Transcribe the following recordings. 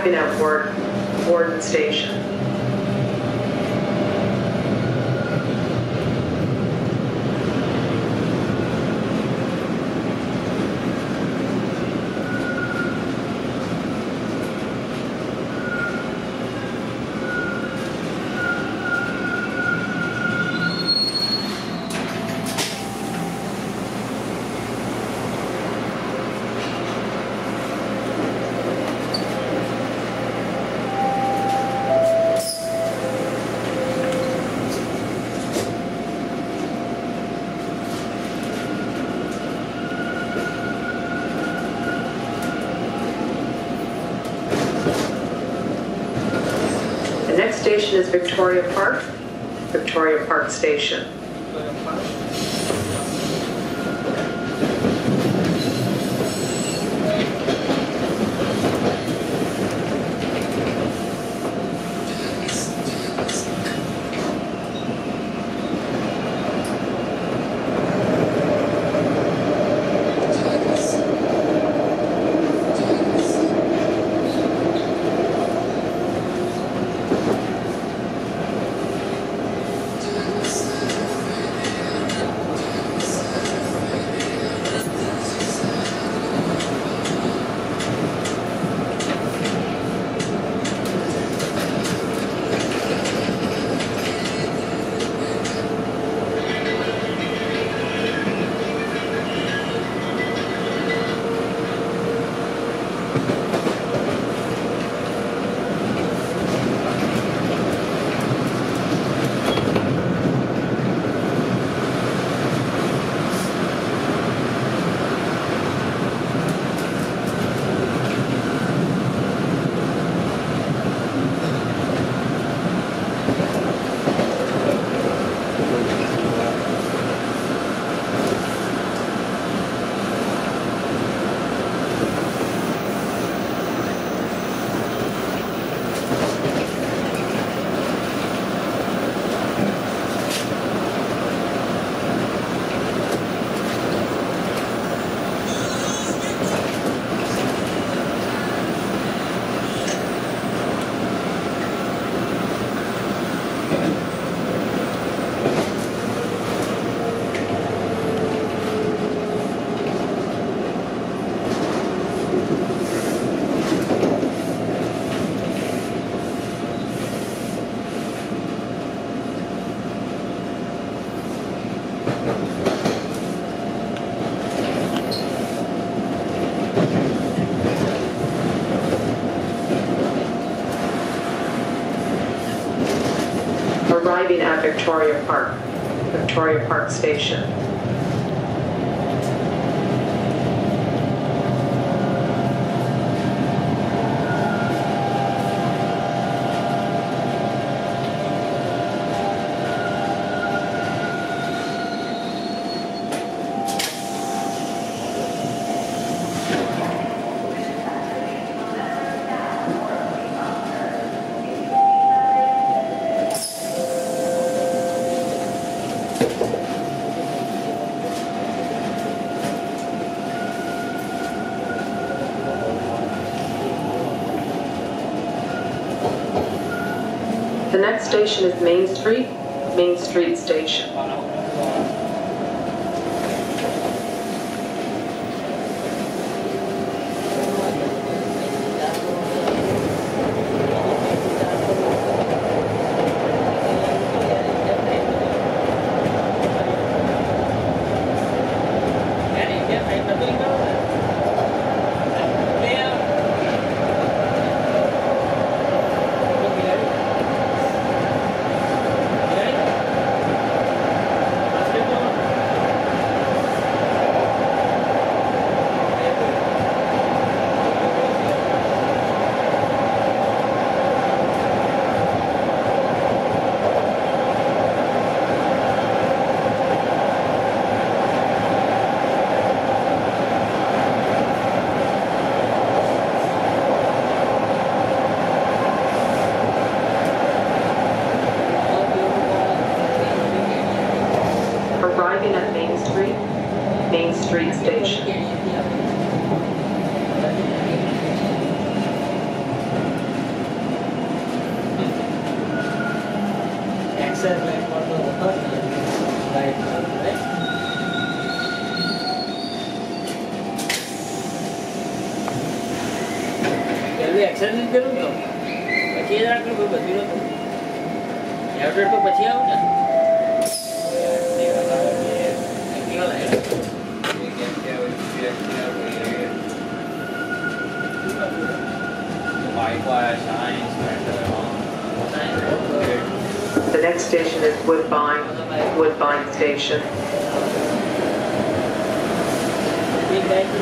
I've been at Ward, Warden Station. station is Victoria Park, Victoria Park Station. Victoria Park, Victoria Park Station. Station is Main Street, Main Street Station. Arriving at Main Street, Main Street Station. Access like for the first right, right? જલ્દી exercise કરું તો પછી એ જ રાખલું કોઈ બધું નતું average તો પછી આવું ને Woodbine Station. Thank you,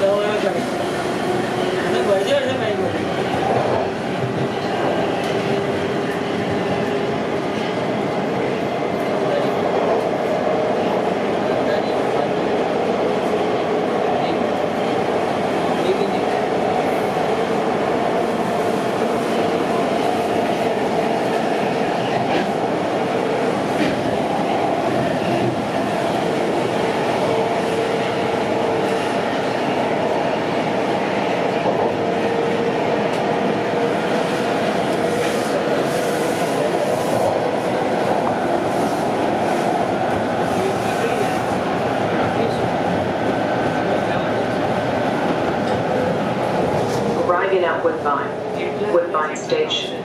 station.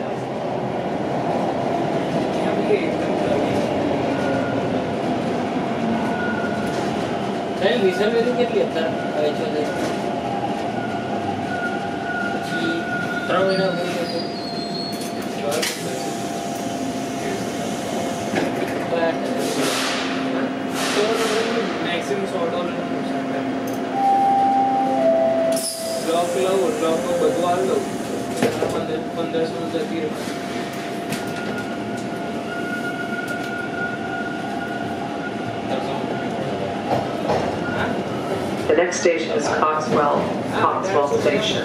Saya bisa to jadi ya, Sir. The next station is Coxwell, Coxwell Station.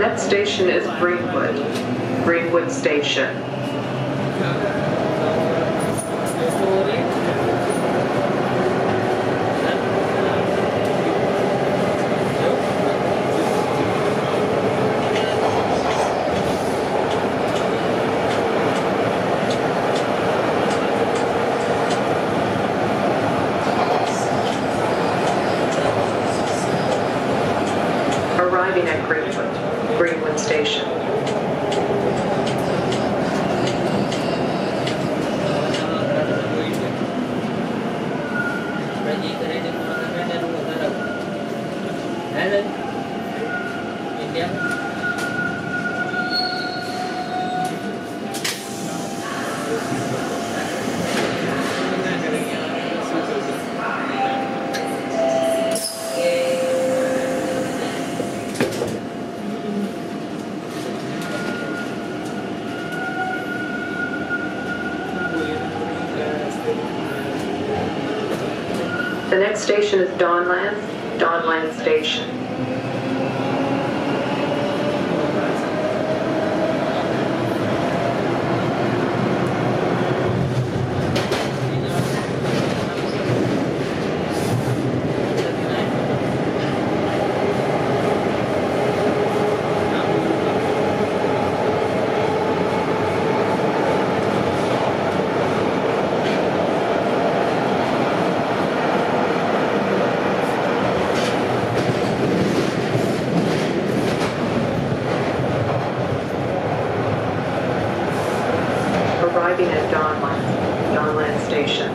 Next station is Greenwood, Greenwood Station. The next station is Donlands, Donlands Station. Arriving at Donlands, Donlands Station.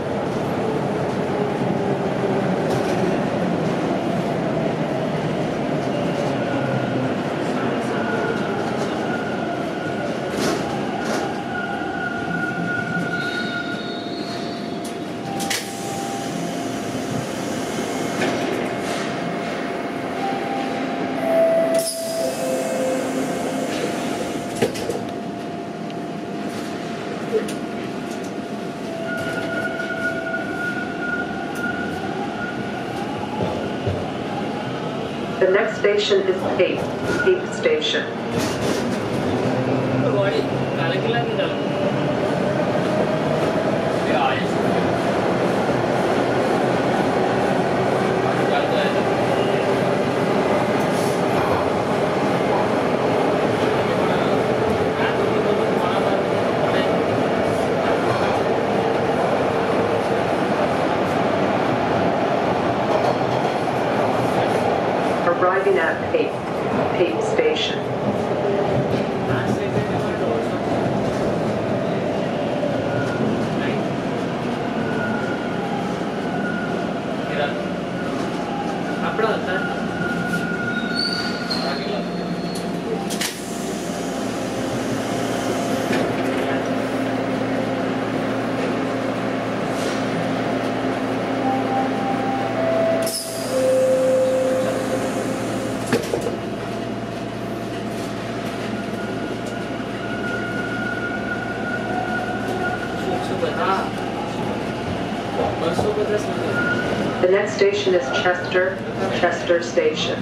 The next station is Pape, Pape Station. Station is Chester, Chester Station.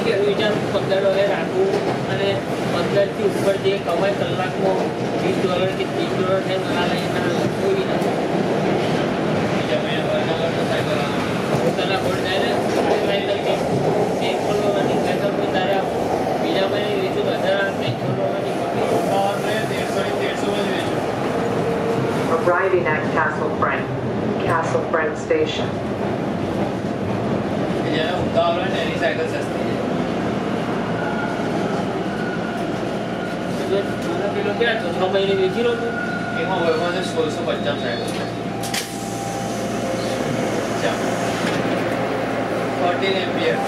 કરું અહીં internet કોઈ જુદું જોયું નહીં મને જૂના જોયેલા જૂના જોયેલા એમ નહીં કે વિચાર પંદર ડોલર રાખવું અને પંદરથી ઉપર જે કમાય કલાકમાં વીસ ડોલર કે ત્રીસ ડોલર થાય ના લઈ ના કોઈ ના બીજા મેં વરનગરનો સાયકલ પોતાના બોર્ડ જાય ને સાયકલથી એક ખોલવાની સાયકલ પર તારે બીજા મહિને વેચું તો હજાર કંઈક ખોલવાની દેડસો ની દેડસો જ વેચું Arriving at Castle Frank. Castle Frank Station. જેને ઉતાવળ હોય ને એની સાયકલ સસ્તી છે મને પેલો ક્યાં તો છ મહિને વેચી લો તું એમાં વયમાં છે સોળસો પચાસ સાયકલ ફોર્ટીન એમ્પિયર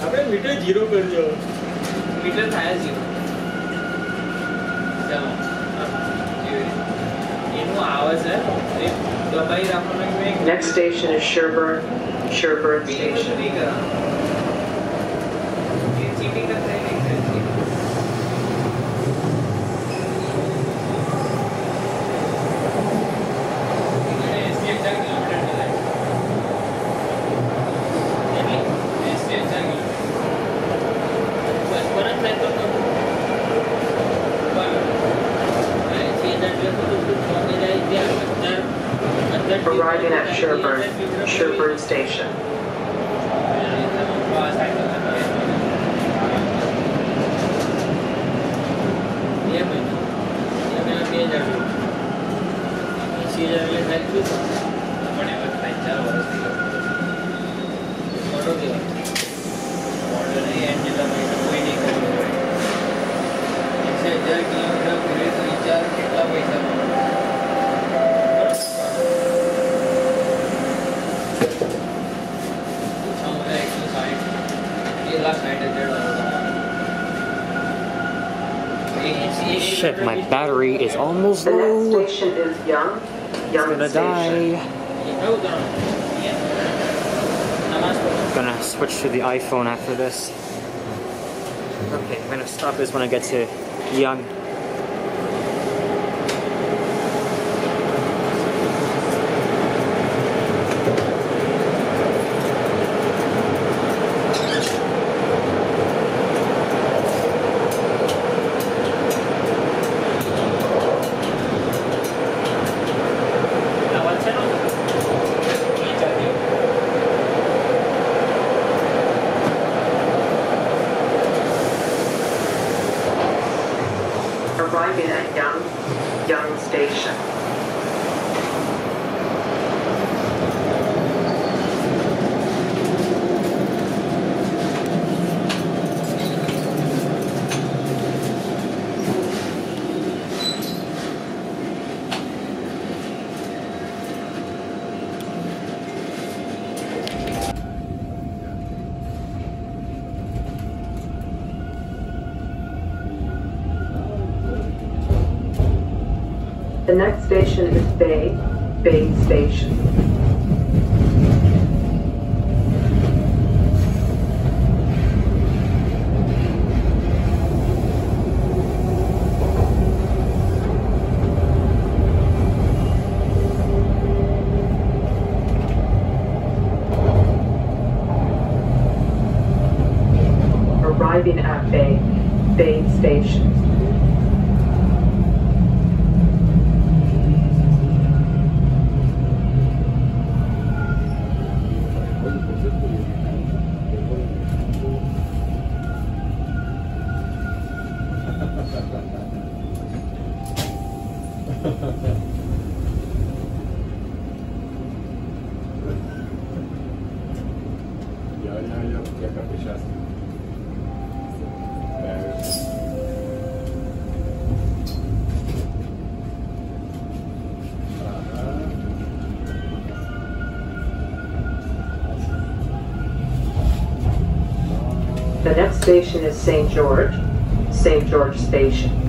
આપણે મીટર જીરો કરજો મીટર થાય જીરો એનું આવે છે એ દબાઈ રાખવાનું કે મેં Next station is Sherburne. Shit, my battery is almost The next low. station is Yonge. I'm Yonge gonna Station. die. Gonna switch to the iPhone after this. Okay, I'm gonna stop this when I get to Yonge. The next station is Bay, Bay Station. Arriving at Bay, Bay Station. Ja, ja, ja, я как бы сейчас. The next station is St. George, St. George Station.